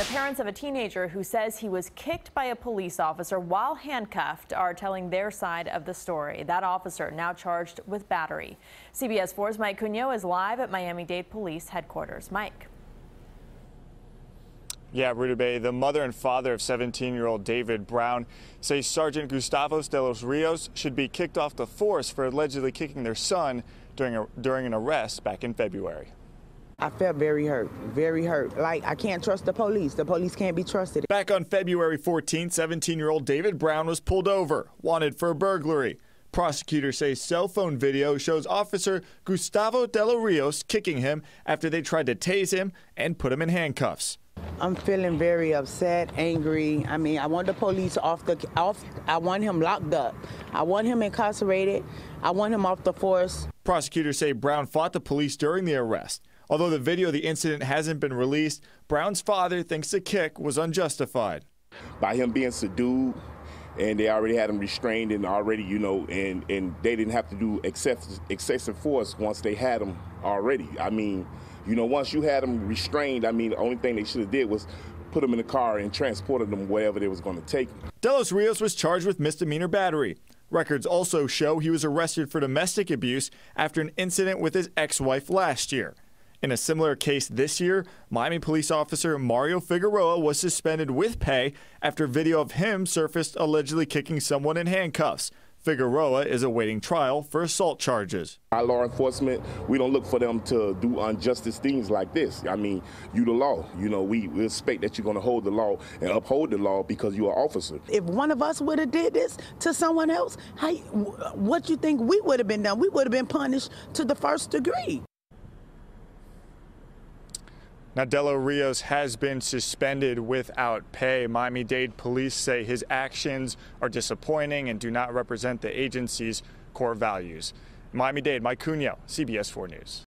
the parents of a teenager who says he was kicked by a police officer while handcuffed are telling their side of the story. That officer now charged with battery. CBS 4's Mike Cugno is live at Miami-Dade Police headquarters. Mike. Yeah, Rudabeh, the mother and father of 17-year-old David Brown say Sergeant Gustavos de los Rios should be kicked off the force for allegedly kicking their son during, a, during an arrest back in February. I felt very hurt, very hurt. Like, I can't trust the police. The police can't be trusted. Back on February 14th, 17 year old David Brown was pulled over, wanted for a burglary. Prosecutors say cell phone video shows Officer Gustavo De Los Rios kicking him after they tried to tase him and put him in handcuffs. I'm feeling very upset, angry. I mean, I want the police off the off. I want him locked up. I want him incarcerated. I want him off the force. Prosecutors say Brown fought the police during the arrest. Although the video of the incident hasn't been released, Brown's father thinks the kick was unjustified. By him being subdued, and they already had him restrained and already, you know, and, and they didn't have to do excessive, excessive force once they had him already. I mean, you know, once you had him restrained, I mean, the only thing they should have did was put him in the car and transported him wherever they was going to take him. Delos Rios was charged with misdemeanor battery. Records also show he was arrested for domestic abuse after an incident with his ex-wife last year. In a similar case this year, Miami police officer Mario Figueroa was suspended with pay after video of him surfaced allegedly kicking someone in handcuffs. Figueroa is awaiting trial for assault charges. Our law enforcement, we don't look for them to do injustice things like this. I mean, you the law. You know, we, we expect that you're going to hold the law and uphold the law because you're an officer. If one of us would have did this to someone else, how, what you think we would have been done? We would have been punished to the first degree. Now, De Los Rios has been suspended without pay. Miami Dade police say his actions are disappointing and do not represent the agency's core values. Miami Dade, Mike Cugno, CBS 4 News.